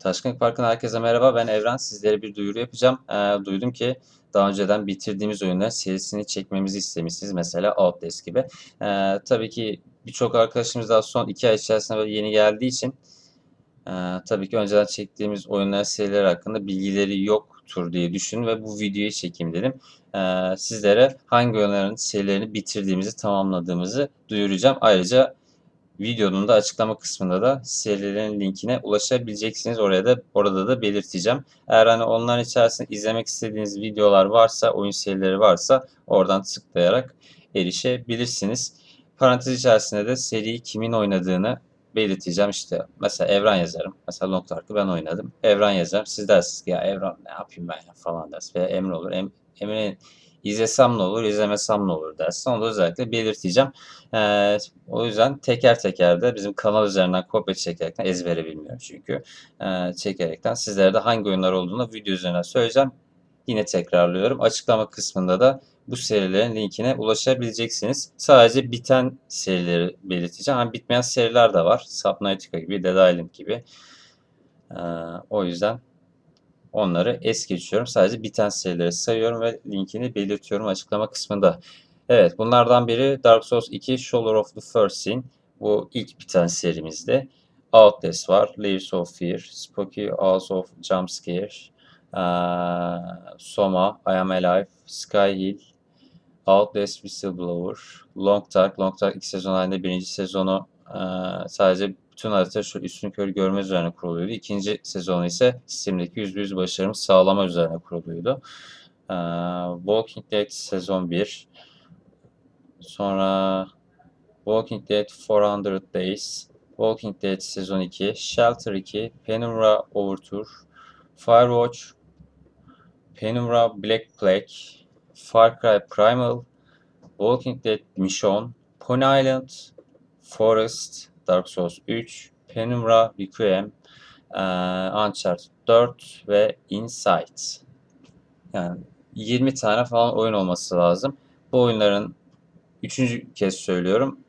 Taşkın Park'ın herkese merhaba. Ben Evren. Sizlere bir duyuru yapacağım. Ee, duydum ki daha önceden bitirdiğimiz oyunların serisini çekmemizi istemişsiniz. Mesela Outlast gibi. Ee, tabii ki birçok arkadaşımız daha son iki ay içerisinde böyle yeni geldiği için e, tabii ki önceden çektiğimiz oyunların serileri hakkında bilgileri yoktur diye düşün ve bu videoyu çekeyim dedim. Ee, sizlere hangi oyunların serilerini bitirdiğimizi, tamamladığımızı duyuracağım. Ayrıca Videonun da açıklama kısmında da serilerin linkine ulaşabileceksiniz. Oraya da orada da belirteceğim. Eğer hani onların içerisinde izlemek istediğiniz videolar varsa, oyun serileri varsa oradan tıklayarak erişebilirsiniz. Parantez içerisinde de seriyi kimin oynadığını belirteceğim. İşte mesela Evren yazarım. Mesela Long Dark'ı ben oynadım. Evren yazarım. Siz dersiniz ki ya Evren ne yapayım ben ya falan dersiniz. Veya Emre olur. Em, Emre'nin İzlesem ne olur, izlemesem ne olur dersin. Onu da özellikle belirteceğim. Ee, o yüzden teker teker de bizim kanal üzerinden kopya çekerekten ezbere bilmiyorum çünkü. Ee, çekerekten sizlere de hangi oyunlar olduğunu video üzerinden söyleyeceğim. Yine tekrarlıyorum. Açıklama kısmında da bu serilerin linkine ulaşabileceksiniz. Sadece biten serileri belirteceğim. Yani bitmeyen seriler de var. Subnautica gibi, Dead Island gibi. Ee, o yüzden Onları es geçiyorum. Sadece biten serileri sayıyorum ve linkini belirtiyorum açıklama kısmında. Evet bunlardan biri Dark Souls 2 Shoulder of the First Sin. Bu ilk biten serimizde. Outlast var. Layers of Fear. Spooky House of Jumpscare. Ee, Soma. I Am Alive. Sky Hill. Outlast Whistleblower. Long Dark. Long Dark ilk sezon halinde birinci sezonu e, sadece bütün harita şu üstün körü görme üzerine kuruluydu. İkinci sezonu ise sistemdeki %100 başarımı sağlama üzerine kuruluydu. Ee, Walking Dead sezon 1. Sonra Walking Dead 400 Days. Walking Dead sezon 2. Shelter 2. Penumbra Overture. Firewatch. Penumbra Black Plague. Far Cry Primal. Walking Dead Mission. Pony Island. Forest. Dark Souls 3, Penumbra Requiem, e, Uncharted 4 ve Insight. Yani 20 tane falan oyun olması lazım. Bu oyunların üçüncü kez söylüyorum.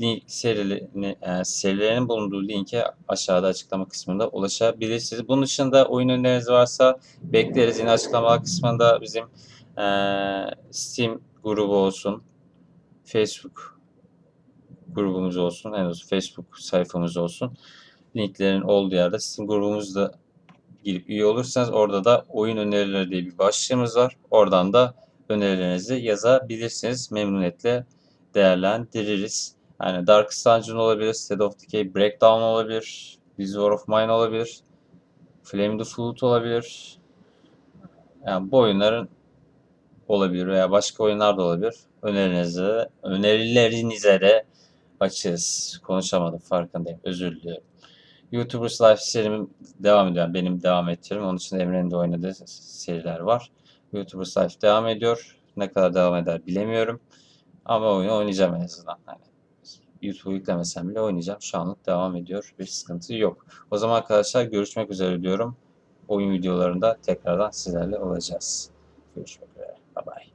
Link, serilerini, yani serilerinin bulunduğu linke aşağıda açıklama kısmında ulaşabilirsiniz. Bunun dışında oyun öneriniz varsa bekleriz. Yine açıklama kısmında bizim e, Steam grubu olsun, Facebook grubumuz olsun. En azından Facebook sayfamız olsun. Linklerin olduğu yerde Steam grubumuzda girip üye olursanız orada da oyun önerileri diye bir başlığımız var. Oradan da önerilerinizi yazabilirsiniz. Memnuniyetle değerlendiririz. Yani Dark Dungeon olabilir, State of Decay Breakdown olabilir, This War of Mine olabilir, Flame the Flute olabilir. Yani bu oyunların olabilir veya başka oyunlar da olabilir. Önerilerinize, önerilerinize de açığız. Konuşamadım farkındayım. Özür diliyorum. YouTubers Life serim devam ediyor. Benim devam ettiğim. Onun için Emre'nin de oynadığı seriler var. YouTubers Life devam ediyor. Ne kadar devam eder bilemiyorum. Ama oyunu oynayacağım en azından. Yani YouTube'u yüklemesem bile oynayacağım. Şu anlık devam ediyor. Bir sıkıntı yok. O zaman arkadaşlar görüşmek üzere diyorum. Oyun videolarında tekrardan sizlerle olacağız. Görüşmek üzere. Bye bye.